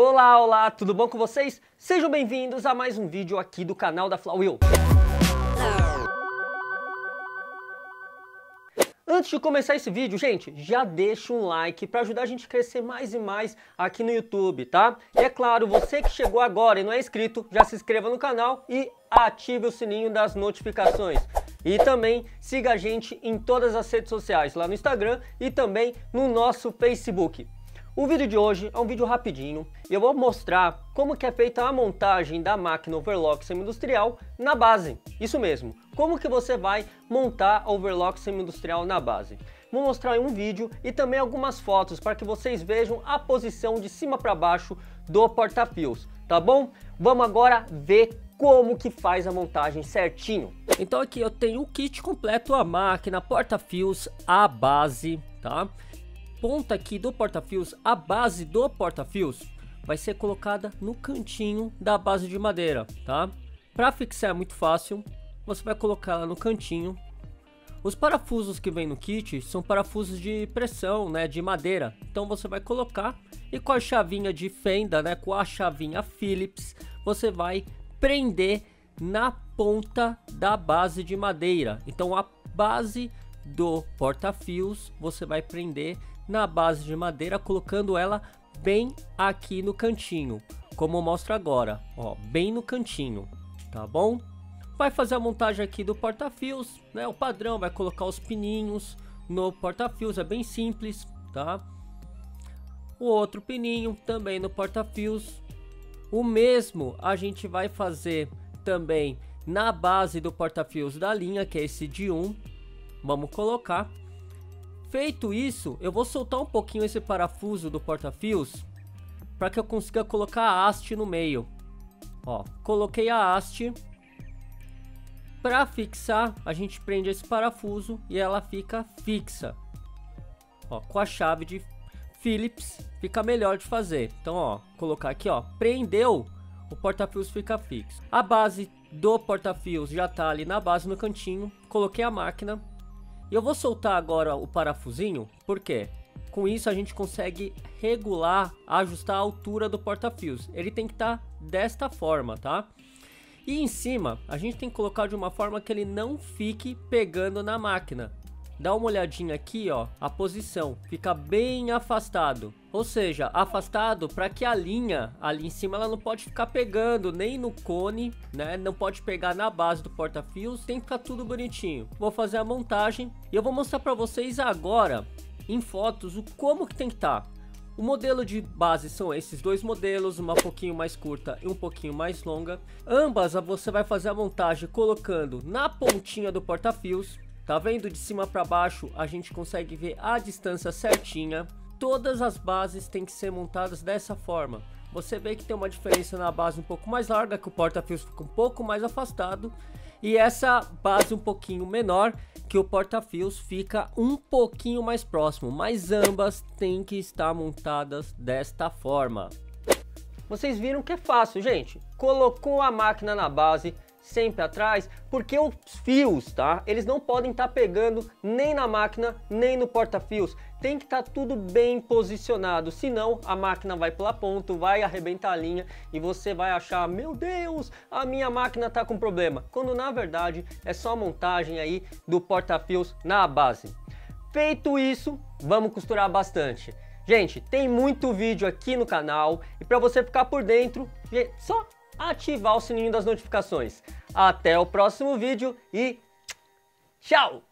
Olá, olá, tudo bom com vocês? Sejam bem-vindos a mais um vídeo aqui do canal da Flywheel. Antes de começar esse vídeo, gente, já deixa um like para ajudar a gente a crescer mais e mais aqui no YouTube, tá? E é claro, você que chegou agora e não é inscrito, já se inscreva no canal e ative o sininho das notificações. E também siga a gente em todas as redes sociais, lá no Instagram e também no nosso Facebook. O vídeo de hoje é um vídeo rapidinho e eu vou mostrar como que é feita a montagem da máquina overlock semi-industrial na base. Isso mesmo, como que você vai montar a overlock semi-industrial na base. Vou mostrar um vídeo e também algumas fotos para que vocês vejam a posição de cima para baixo do porta-fios, tá bom? Vamos agora ver como que faz a montagem certinho. Então aqui eu tenho o kit completo, a máquina, porta-fios, a base, tá? Ponta aqui do porta-fios, a base do porta-fios, vai ser colocada no cantinho da base de madeira, tá? Para fixar é muito fácil, você vai colocar ela no cantinho. Os parafusos que vem no kit são parafusos de pressão, né, de madeira. Então você vai colocar e com a chavinha de fenda, né, com a chavinha Phillips, você vai prender na ponta da base de madeira. Então a base do porta-fios você vai prender na base de madeira, colocando ela bem aqui no cantinho, como mostra agora, ó, bem no cantinho, tá bom? Vai fazer a montagem aqui do porta-fios, né? O padrão vai colocar os pininhos no porta-fios, é bem simples, tá? O outro pininho também no porta-fios. O mesmo a gente vai fazer também na base do porta-fios da linha, que é esse de 1. Vamos colocar Feito isso, eu vou soltar um pouquinho esse parafuso do porta-fios para que eu consiga colocar a haste no meio. Ó, coloquei a haste. Para fixar, a gente prende esse parafuso e ela fica fixa. Ó, com a chave de Phillips fica melhor de fazer. Então, ó, colocar aqui, ó, prendeu, o porta-fios fica fixo. A base do porta-fios já tá ali na base no cantinho. Coloquei a máquina, e eu vou soltar agora o parafusinho, porque com isso a gente consegue regular, ajustar a altura do porta-fios. Ele tem que estar tá desta forma, tá? E em cima, a gente tem que colocar de uma forma que ele não fique pegando na máquina. Dá uma olhadinha aqui, ó, a posição, fica bem afastado. Ou seja, afastado para que a linha ali em cima ela não pode ficar pegando nem no cone, né? Não pode pegar na base do porta-fios, tem que ficar tudo bonitinho. Vou fazer a montagem e eu vou mostrar para vocês agora em fotos o como que tem que estar. Tá. O modelo de base são esses dois modelos, uma pouquinho mais curta e um pouquinho mais longa. Ambas você vai fazer a montagem colocando na pontinha do porta-fios Tá vendo de cima para baixo? A gente consegue ver a distância certinha. Todas as bases têm que ser montadas dessa forma. Você vê que tem uma diferença na base um pouco mais larga, que o porta-fios fica um pouco mais afastado. E essa base um pouquinho menor, que o porta-fios fica um pouquinho mais próximo. Mas ambas têm que estar montadas desta forma. Vocês viram que é fácil, gente. Colocou a máquina na base, sempre atrás, porque os fios, tá? Eles não podem estar tá pegando nem na máquina, nem no porta-fios. Tem que estar tá tudo bem posicionado, senão a máquina vai pular ponto, vai arrebentar a linha e você vai achar, meu Deus, a minha máquina tá com problema. Quando na verdade é só a montagem aí do porta-fios na base. Feito isso, vamos costurar bastante. Gente, tem muito vídeo aqui no canal e para você ficar por dentro, só ativar o sininho das notificações. Até o próximo vídeo e tchau!